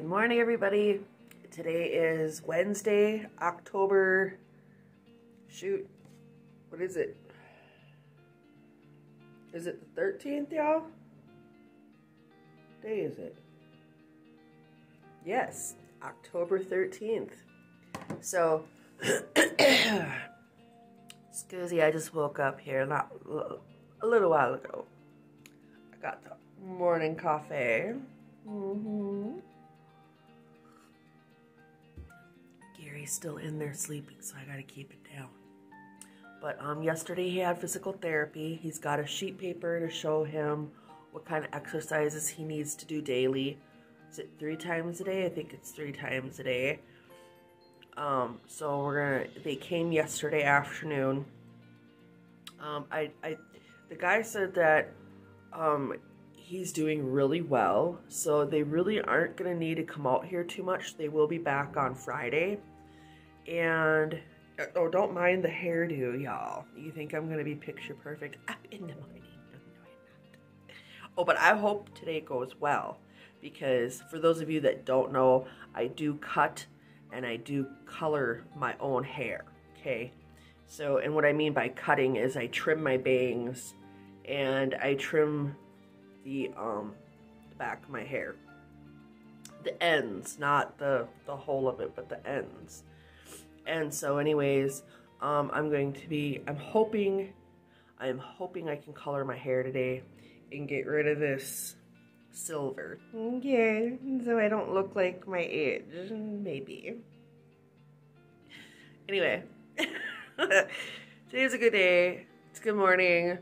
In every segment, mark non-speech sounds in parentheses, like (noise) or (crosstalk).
morning, everybody. Today is Wednesday, October. Shoot, what is it? Is it the 13th, y'all? Day is it? Yes, October 13th. So, (coughs) excuse me, I just woke up here not a little while ago. I got the morning coffee. Mm-hmm. Still in there sleeping, so I gotta keep it down. But um, yesterday he had physical therapy. He's got a sheet paper to show him what kind of exercises he needs to do daily. Is it three times a day? I think it's three times a day. Um, so we're gonna. They came yesterday afternoon. Um, I, I, the guy said that um, he's doing really well. So they really aren't gonna need to come out here too much. They will be back on Friday. And oh, don't mind the hairdo, y'all. You think I'm gonna be picture perfect? I'm in the morning. No, no, I'm not. Oh, but I hope today goes well because for those of you that don't know, I do cut and I do color my own hair. Okay, so and what I mean by cutting is I trim my bangs and I trim the um the back of my hair. The ends, not the the whole of it, but the ends. And so anyways, um, I'm going to be, I'm hoping, I'm hoping I can color my hair today and get rid of this silver. Yeah, so I don't look like my age, maybe. Anyway, (laughs) today's a good day. It's good morning.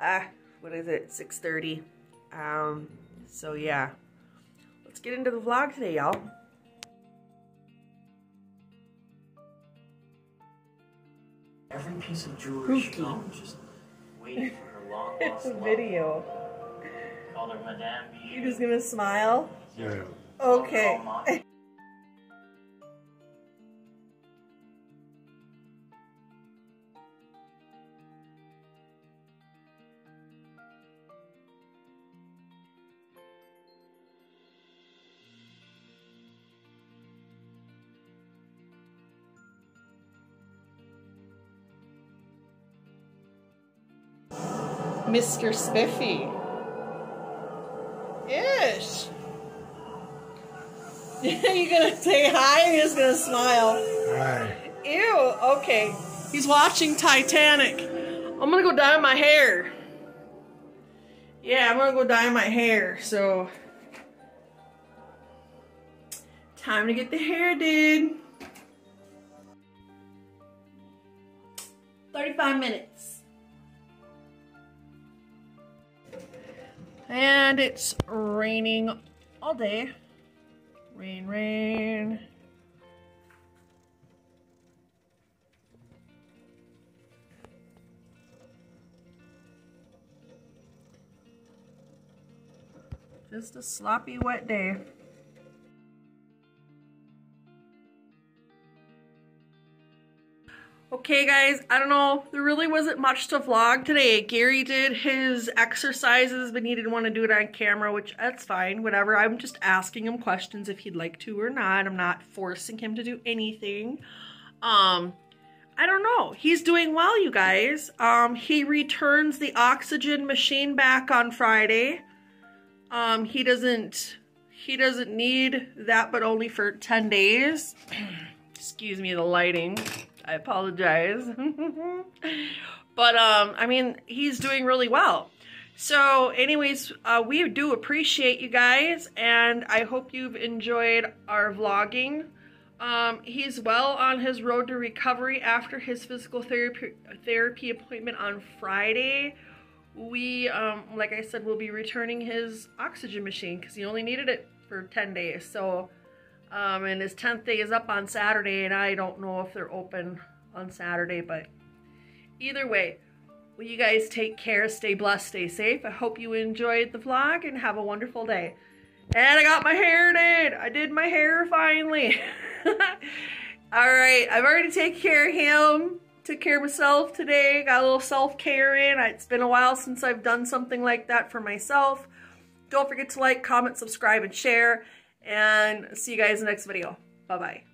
Ah, what is it, 6.30. Um, so yeah, let's get into the vlog today, y'all. Every piece of jewelry she owned, just waiting for her long (laughs) lost It's a love. video. Called her Madame Bijou. You just gonna smile? Yeah. Okay. (laughs) Mr. Spiffy. Ish. (laughs) you gonna say hi and you're just gonna smile. Right. Ew, okay. He's watching Titanic. I'm gonna go dye my hair. Yeah, I'm gonna go dye my hair, so. Time to get the hair did. 35 minutes. And it's raining all day. Rain, rain. Just a sloppy wet day. Okay guys, I don't know, there really wasn't much to vlog today. Gary did his exercises, but he didn't want to do it on camera, which that's fine, whatever. I'm just asking him questions if he'd like to or not. I'm not forcing him to do anything. Um, I don't know. He's doing well, you guys. Um, he returns the oxygen machine back on Friday. Um, he doesn't, he doesn't need that, but only for 10 days. (clears throat) Excuse me, the lighting. I apologize. (laughs) but, um, I mean, he's doing really well. So, anyways, uh, we do appreciate you guys, and I hope you've enjoyed our vlogging. Um, he's well on his road to recovery after his physical therapy therapy appointment on Friday. We, um, like I said, will be returning his oxygen machine because he only needed it for 10 days. So, um, and his 10th day is up on Saturday, and I don't know if they're open on Saturday, but either way, will you guys take care, stay blessed, stay safe. I hope you enjoyed the vlog and have a wonderful day. And I got my hair did. I did my hair finally. (laughs) All right, I've already taken care of him. Took care of myself today. Got a little self-care in. It's been a while since I've done something like that for myself. Don't forget to like, comment, subscribe, and share. And see you guys in the next video. Bye bye.